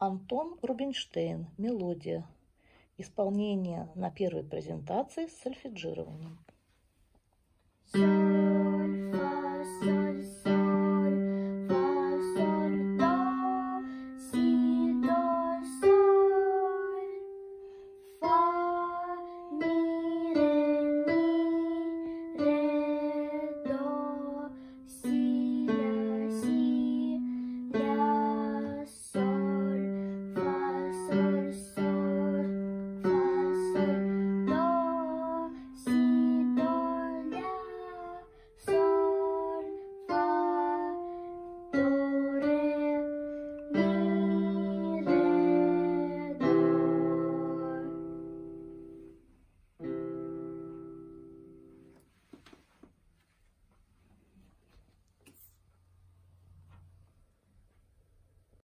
Антон Рубинштейн «Мелодия». Исполнение на первой презентации с сольфеджированием.